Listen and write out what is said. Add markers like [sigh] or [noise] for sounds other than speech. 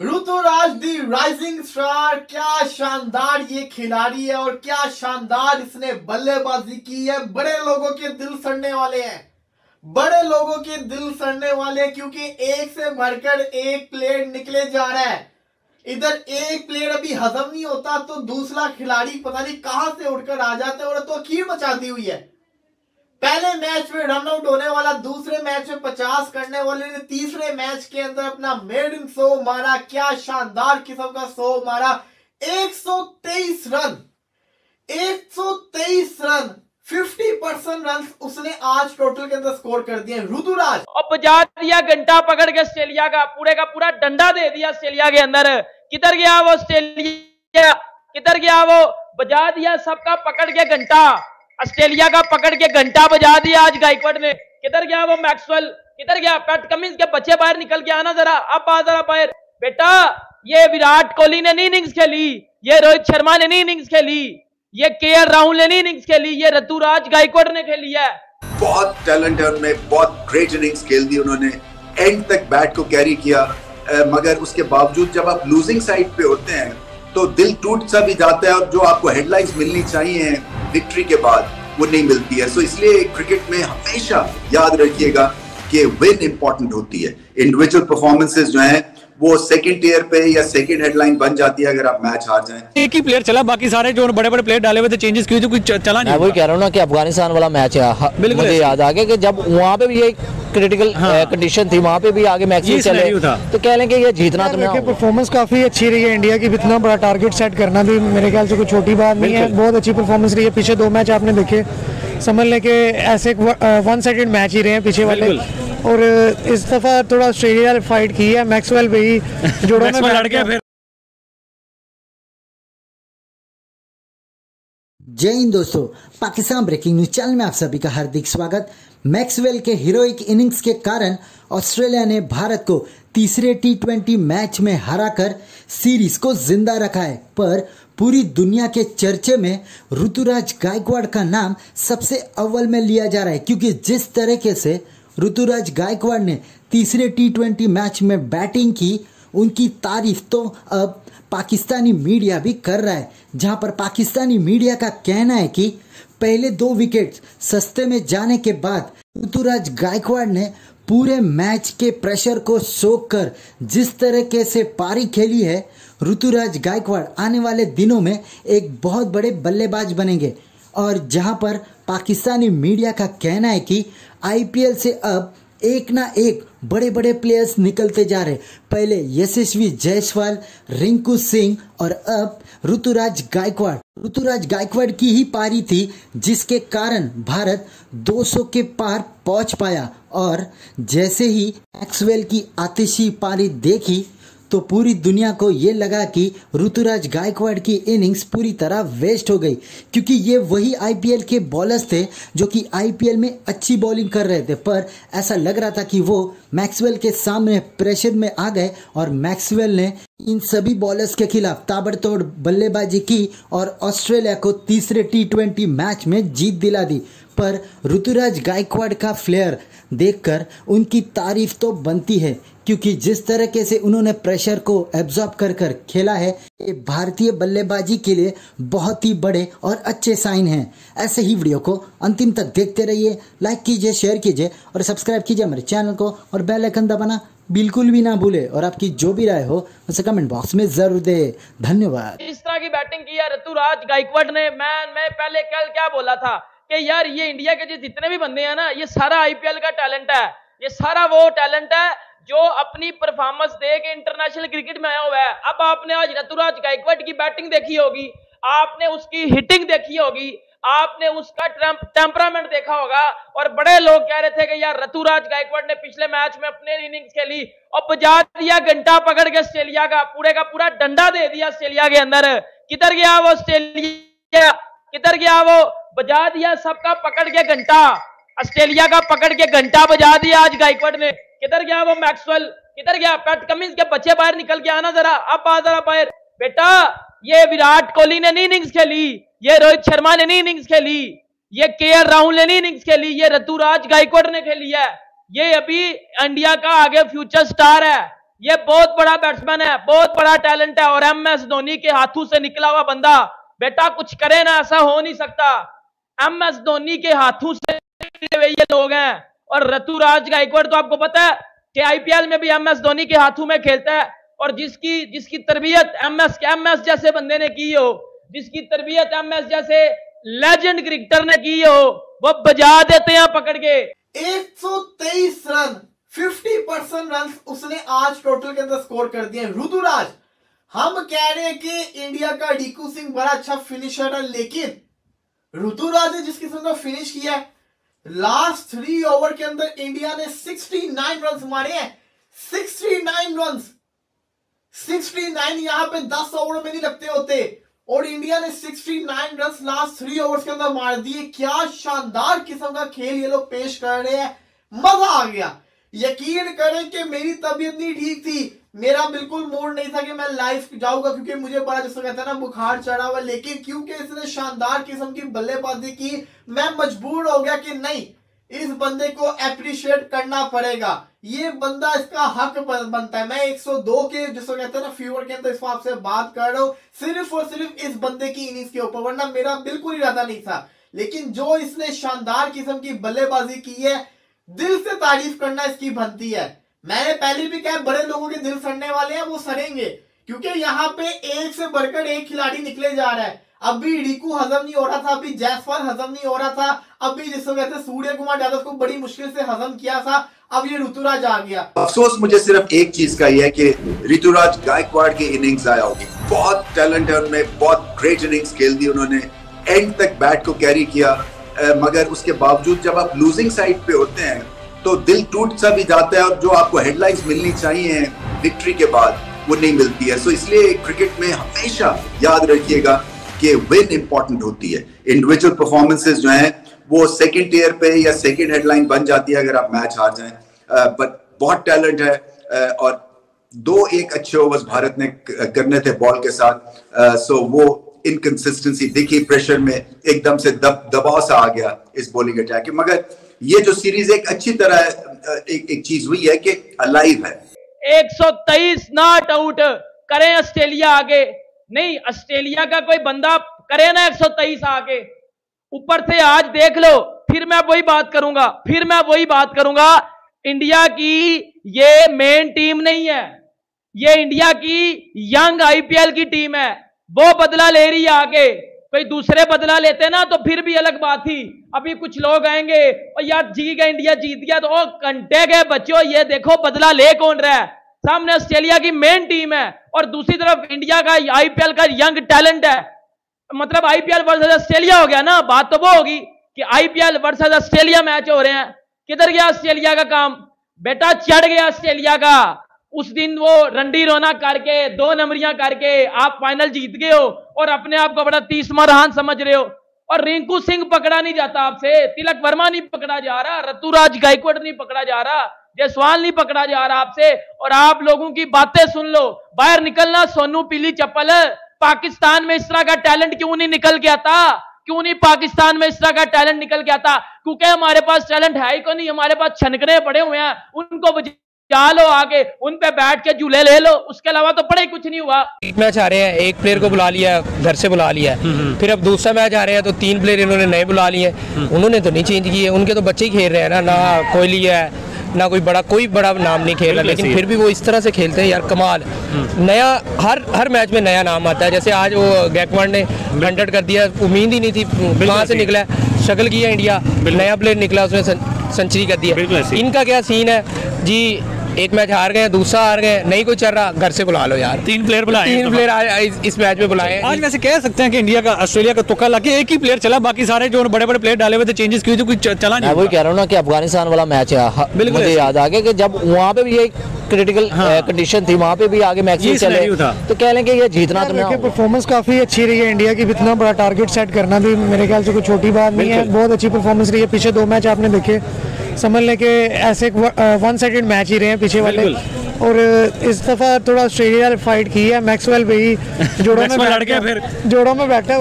ऋतुराज दी rising star क्या शानदार ये खिलाड़ी है और क्या शानदार इसने बल्लेबाजी की है। बड़े लोगों के दिल सड़ने वाले हैं। बड़े लोगों के दिल सड़ने वाले क्योंकि एक से भरकर एक प्लेयर निकले जा रहा है। इधर एक प्लेयर अभी हजम नहीं होता तो दूसरा खिलाड़ी पता नहीं कहाँ से उड़कर आ जाता है और तो खीर मचाती हुई है। पहले मैच में रन आउट होने वाला, दूसरे मैच में पचास करने वाले ने तीसरे मैच के अंदर अपना मेडन सो मारा। क्या शानदार किस्म का सो मारा। 123 रन। 123 रन। 50 परसेंट रन उसने आज टोटल के अंदर स्कोर कर दिए। ऋतुराज। और बजा दिया घंटा पकड़ के ऑस्ट्रेलिया का। पूरे का पूरा डंडा दे दिया ऑस्ट्रेलिया के अंदर। किधर गया वो ऑस्ट्रेलिया? किधर गया वो? बजा दिया सबका पकड़ के घंटा। ऑस्ट्रेलिया का पकड़ के घंटा बजा दिया आज गायकवाड़ ने। किधर गया वो मैक्सवेल? किधर गया? पैट कमिंस के बच्चे बाहर निकल के आना जरा। अब आ जरा बाहर। बेटा, ये विराट कोहली ने नहीं इनिंग्स खेली। ये रोहित शर्मा ने नहीं इनिंग्स खेली। ये के राहुल ने नहीं इनिंग्स खेली। ये ऋतुराज गायकवाड़ ने खेली है। बहुत टैलेंट है उनमें। बहुत ग्रेट इनिंग्स खेल दी उन्होंने। एंड तक बैट को कैरी किया। मगर उसके बावजूद जब आप लूजिंग साइड पे होते हैं तो दिल टूट सा भी जाता है और जो आपको हेडलाइंस मिलनी चाहिए विक्ट्री के बाद, वो नहीं मिलती है। सो इसलिए क्रिकेट में हमेशा याद रखिएगा कि विन इंपॉर्टेंट होती है। इंडिविजुअल परफॉर्मेंसेज जो है वो सेकंड टीयर पे या सेकंड हेडलाइन बन जाती है अगर आप मैच हार जाएँ। एक ही प्लेयर चला बाकी सारे जो बड़े बड़े प्लेयर डाले हुए थे चेंजेस किए थे कुछ चला नहीं मैं वही कह रहा हूँ ना कि अफ़गानिस्तान वाला मैच है। हाँ, बिल्कुल मुझे याद आ गया कि जब वहाँ पे भी ये क्रिटिकल कंडीशन हाँ। थी वहाँ पे भी आगे मैच चले। तो कह लेंगे ये जीतना तो देखिए परफॉर्मेंस काफ़ी अच्छी रही है इंडिया की इतना बड़ा टारगेट सेट करना भी मेरे ख्याल से कोई छोटी बात नहीं है। बहुत अच्छी परफॉर्मेंस रही है। पीछे दो मैच आपने देखे। समझ लें कि ऐसे वन साइडेड मैच ही रहे हैं पीछे वाले। और इस दफ़ा थोड़ा ऑस्ट्रेलिया ने फाइट की है मैक्सवेल भी जोड़ों में लड़ गया गया। फिर। जय हिंद दोस्तों पाकिस्तान ब्रेकिंग न्यूज़ चैनल में आप सभी का हार्दिक स्वागत। मैक्सवेल के हीरोइक इनिंग्स के कारण ऑस्ट्रेलिया ने भारत को तीसरे टी ट्वेंटी मैच में हराकर सीरीज़ को ज़िंदा रखा है। पर पूरी दुनिया के चर्चे में ऋतुराज गायकवाड़ का नाम सबसे अव्वल में लिया जा रहा है, क्योंकि जिस तरीके से ऋतुराज गायकवाड़ ने तीसरे टी ट्वेंटी मैच में बैटिंग की, उनकी तारीफ़ तो अब पाकिस्तानी मीडिया भी कर रहा है, जहाँ पर पाकिस्तानी मीडिया का कहना है कि पहले दो विकेट सस्ते में जाने के बाद ऋतुराज गायकवाड़ ने पूरे मैच के प्रेशर को सोख कर जिस तरीके से पारी खेली है, ऋतुराज गायकवाड़ आने वाले दिनों में एक बहुत बड़े बल्लेबाज बनेंगे। और जहाँ पर पाकिस्तानी मीडिया का कहना है कि आईपीएल से अब एक ना एक बड़े बड़े प्लेयर्स निकलते जा रहे पहले यशस्वी जायसवाल, रिंकू सिंह और अब ऋतुराज गायकवाड़ ऋतुराज गायकवाड़ की ही पारी थी, जिसके कारण भारत 200 के पार पहुँच पाया और जैसे ही एक्सवेल की आतिशी पारी देखी तो पूरी दुनिया को ये लगा कि ऋतुराज गायकवाड़ की इनिंग्स पूरी तरह वेस्ट हो गई, क्योंकि ये वही आईपीएल के बॉलर्स थे जो कि आईपीएल में अच्छी बॉलिंग कर रहे थे। पर ऐसा लग रहा था कि वो मैक्सवेल के सामने प्रेशर में आ गए और मैक्सवेल ने इन सभी बॉलर्स के खिलाफ ताबड़तोड़ बल्लेबाजी की और ऑस्ट्रेलिया को तीसरे टी मैच में जीत दिला दी। पर ऋतुराज गायकवाड़ का फ्लेयर देखकर उनकी तारीफ़ तो बनती है, क्योंकि जिस तरीके से उन्होंने प्रेशर को एब्जॉर्ब कर कर खेला है, ये भारतीय बल्लेबाजी के लिए बहुत ही बड़े और अच्छे साइन हैं। ऐसे ही वीडियो को अंतिम तक देखते रहिए लाइक कीजिए शेयर कीजिए और सब्सक्राइब कीजिए हमारे चैनल को और बेल आइकन दबाना बिल्कुल भी ना भूले और आपकी जो भी राय हो, उसे कमेंट बॉक्स में ज़रूर दे। धन्यवाद। इस तरह की बैटिंग की है ऋतुराज गायकवाड़ ने। मैं मैं पहले कल क्या बोला था? कि यार ये इंडिया के जितने भी बंदे हैं ना, ये सारा आईपीएल का टैलेंट है। ये सारा वो टैलेंट है जो अपनी परफॉर्मेंस दे के इंटरनेशनल क्रिकेट में आया हुआ है। अब आपने आज ऋतुराज गायकवाड़ की बैटिंग देखी होगी, आपने उसकी हिटिंग देखी होगी, आपने उसका टेम्परामेंट देखा होगा और बड़े लोग कह रहे थे कि यार ऋतुराज गायकवाड़ ने पिछले मैच में अपने इनिंग्स खेली और बजा दिया घंटा पकड़ के ऑस्ट्रेलिया का, पूरे का पूरा डंडा दे दिया ऑस्ट्रेलिया के अंदर। किधर गया वो ऑस्ट्रेलिया? किधर गया वो? बजा दिया सबका, पकड़ के घंटा। ऑस्ट्रेलिया का पकड़ के घंटा बजा दिया आज गायकवाड़ ने। किधर गया वो मैक्सवेल? किधर गया? पैट कमिंस के बच्चे बाहर निकल के आना जरा, अब आ जरा बाहर। बेटा, ये विराट कोहली ने नहीं इनिंग्स खेली, ये रोहित शर्मा ने नहीं इनिंग्स खेली, ये के राहुल ने नहीं इनिंग्स खेली, ये ऋतुराज गायकवाड़ ने खेली है। ये अभी इंडिया का आगे फ्यूचर स्टार है। ये बहुत बड़ा बैट्समैन है, बहुत बड़ा टैलेंट है और एम एस धोनी के हाथों से निकला हुआ बंदा। बेटा, कुछ करे ना, ऐसा हो नहीं सकता। एम एस धोनी के हाथों से ये लोग हैं। और ऋतुराज गायकवाड़ तो आपको पता है कि आईपीएल में भी एम एस धोनी के हाथों में खेलता है। और जिसकी जिसकी तरबियत एम एस एम एस जैसे बंदे ने की हो, जिसकी तरबियत एम एस जैसे लेजेंड क्रिकेटर ने की हो, वो बजा देते हैं पकड़ के। 123 रन 50 परसेंट रन उसने आज टोटल के अंदर स्कोर कर दिए ऋतुराज, हम कह रहे हैं कि इंडिया का डीकू सिंह बड़ा अच्छा फिनिशर है, लेकिन ऋतुराज ने जिस किस्म का फिनिश किया है लास्ट थ्री ओवर के अंदर इंडिया ने 69 रन मारे हैं। 69 रन 69 यहाँ पे 10 ओवर में नहीं लगते होते। और इंडिया ने 69 रन लास्ट थ्री ओवर्स के अंदर मार दिए। क्या शानदार किस्म का खेल ये लोग पेश कर रहे हैं। मज़ा आ गया। यकीन करें कि मेरी तबीयत नहीं ठीक थी। मेरा बिल्कुल मूड नहीं था कि मैं लाइफ जाऊँगा, क्योंकि मुझे बड़ा जिसको कहते हैं ना, बुखार चढ़ा हुआ, लेकिन क्योंकि इसने शानदार किस्म की बल्लेबाजी की, मैं मजबूर हो गया कि नहीं, इस बंदे को अप्रिशिएट करना पड़ेगा। ये बंदा इसका हक बनता है। मैं 102 के जिसको कहते हैं ना फीवर के अंदर इस आपसे बात कर रहा हूँ, सिर्फ़ और सिर्फ़ इस बंदे की इनिंग्स के ऊपर, वरना मेरा बिल्कुल इरादा नहीं था। लेकिन जो इसने शानदार किस्म की बल्लेबाजी की है, दिल से तारीफ़ करना इसकी बनती है। मैंने पहले भी कहा, बड़े लोगों के दिल सड़ने वाले हैं, वो सड़ेंगे। क्योंकि यहाँ पे एक से बढ़कर एक खिलाड़ी निकले जा रहा है। अभी रिकू हजम नहीं हो रहा था, अभी जायसवाल हजम नहीं हो रहा था, अभी जिसको कहते सूर्य कुमार यादव को बड़ी मुश्किल से हजम किया था, अब ये ऋतुराज आ गया। अफसोस, मुझे सिर्फ़ एक चीज़ का ही है कि ऋतुराज गायकवाड़ की इनिंग्स आया होगी। बहुत टैलेंट है उनमें, बहुत ग्रेट इनिंग्स खेल दी उन्होंने। एंड तक बैट को कैरी किया मगर उसके बावजूद जब आप लूजिंग साइड पे होते हैं तो दिल टूट सा भी जाता है और जो आपको हेडलाइंस मिलनी चाहिए विक्ट्री के बाद, वो नहीं मिलती है। सो इसलिए क्रिकेट में हमेशा याद रखिएगा कि विन इंपॉर्टेंट होती है। इंडिविजुअल परफॉर्मेंसेज जो हैं, वो सेकेंड टीयर पे या सेकेंड हेडलाइन बन जाती है अगर आप मैच हार जाए। बट बहुत टैलेंट है और दो एक अच्छे ओवर्स भारत ने करने थे बॉल के साथ। सो वो इनकंसिस्टेंसी दिखी प्रेशर में एकदम से दब, दबाव सा आ गया इस बॉलिंग अटैक मगर ये जो सीरीज़ एक अच्छी तरह, एक एक चीज़ हुई है कि अलाइव है। 123 नॉट आउट करें ऑस्ट्रेलिया आगे। नहीं, ऑस्ट्रेलिया का कोई बंदा करे ना 123 आगे। ऊपर से आज देख लो, फिर मैं वही बात करूँगा, फिर मैं वही बात करूँगा, इंडिया की ये मेन टीम नहीं है। ये इंडिया की यंग आईपीएल की टीम है। वो बदला ले रही है आगे। कोई दूसरे बदला लेते ना तो फिर भी अलग बात थी। अभी कुछ लोग आएँगे और यार जी गया इंडिया जीत गया। तो घंटे गए, बच्चों, ये देखो, बदला ले कौन रहा है? सामने ऑस्ट्रेलिया की मेन टीम है, और दूसरी तरफ़ इंडिया का आईपीएल का यंग टैलेंट है। मतलब आईपीएल वर्सेस ऑस्ट्रेलिया हो गया ना, बात तो वो होगी कि आईपीएल वर्सेस ऑस्ट्रेलिया मैच हो रहे हैं। किधर गया ऑस्ट्रेलिया का काम? बेटा, चढ़ गया ऑस्ट्रेलिया का। उस दिन वो रंडी रोना करके, दो नंबरियाँ करके आप फाइनल जीत गए हो और अपने आप को बड़ा तीस महान समझ रहे हो। और रिंकू सिंह पकड़ा नहीं जाता आपसे, तिलक वर्मा नहीं पकड़ा जा रहा रतुराज गायकवाड़ नहीं पकड़ा जा रहा, जयसवाल नहीं पकड़ा जा रहा आपसे। और आप लोगों की बातें सुन लो, बाहर निकलना सोनू पीली चप्पल, पाकिस्तान में इस तरह का टैलेंट क्यों नहीं निकल गया था? क्यों नहीं पाकिस्तान में इस तरह का टैलेंट निकल गया था? क्योंकि हमारे पास टैलेंट है ही को नहीं, हमारे पास छनकने पड़े हुए हैं, उनको जा लो आगे उन पे बैठ के झूले ले लो। उसके अलावा तो पढ़ाई कुछ नहीं हुआ। एक मैच आ रहे हैं एक प्लेयर को बुला लिया घर से बुला लिया। हम्म, हम्म। फिर अब दूसरा मैच आ रहे हैं तो तीन प्लेयर इन्होंने नए बुला लिए। हम्म। उन्होंने तो नहीं चेंज किए उनके तो बच्चे ही खेल रहे हैं ना ना कोहली है ना कोई बड़ा कोई बड़ा नाम नहीं खेल रहा। लेकिन फिर भी वो इस तरह से खेलते हैं यार कमाल। नया हर हर मैच में नया नाम आता है। जैसे आज वो गैकवाड ने हंड्रेड कर दिया उम्मीद ही नहीं थी कहाँ से निकला शक्ल किया इंडिया नया प्लेयर निकला उसने सेंचुरी कर दिया। इनका क्या सीन है? जी एक मैच हार गए दूसरा हार गए नहीं कोई चल रहा घर से बुला लो यार। तीन प्लेयर बुलाए तीन प्लेयर इस मैच में बुलाए। आज वैसे कह सकते हैं कि इंडिया का ऑस्ट्रेलिया का तुक्का लगे एक ही प्लेयर चला बाकी सारे जो बड़े बड़े प्लेयर डाले हुए थे चेंजेस किए थे कुछ चला नहीं वही कह रहा हूँ ना कि अफ़गानिस्तान वाला मैच है बिल्कुल मुझे याद आ गया कि जब वहाँ पे भी एक क्रिटिकल कंडीशन हाँ। थी वहाँ पे भी आगे मैच चले। तो कह लेंगे ये जीतना तो परफॉर्मेंस काफ़ी अच्छी रही है इंडिया की इतना बड़ा टारगेट सेट करना भी मेरे ख्याल से कोई छोटी बात नहीं है। बहुत अच्छी परफॉर्मेंस रही है पीछे दो मैच आपने देखे। समझ लें कि ऐसे एक वन साइडेड मैच ही रहे हैं पीछे वाले। और इस दफ़ा थोड़ा ऑस्ट्रेलिया फाइट की है मैक्सवेल भी [laughs] जोड़ों में जोड़ों में बैठा